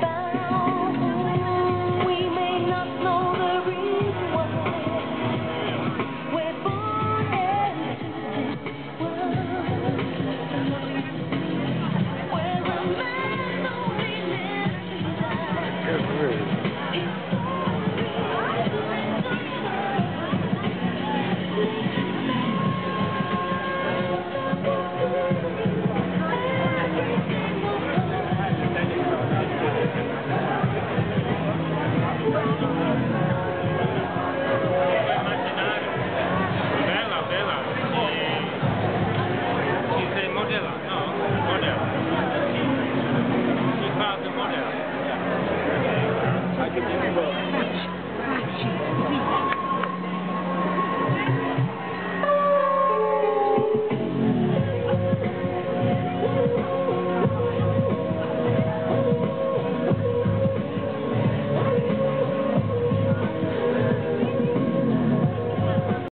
found.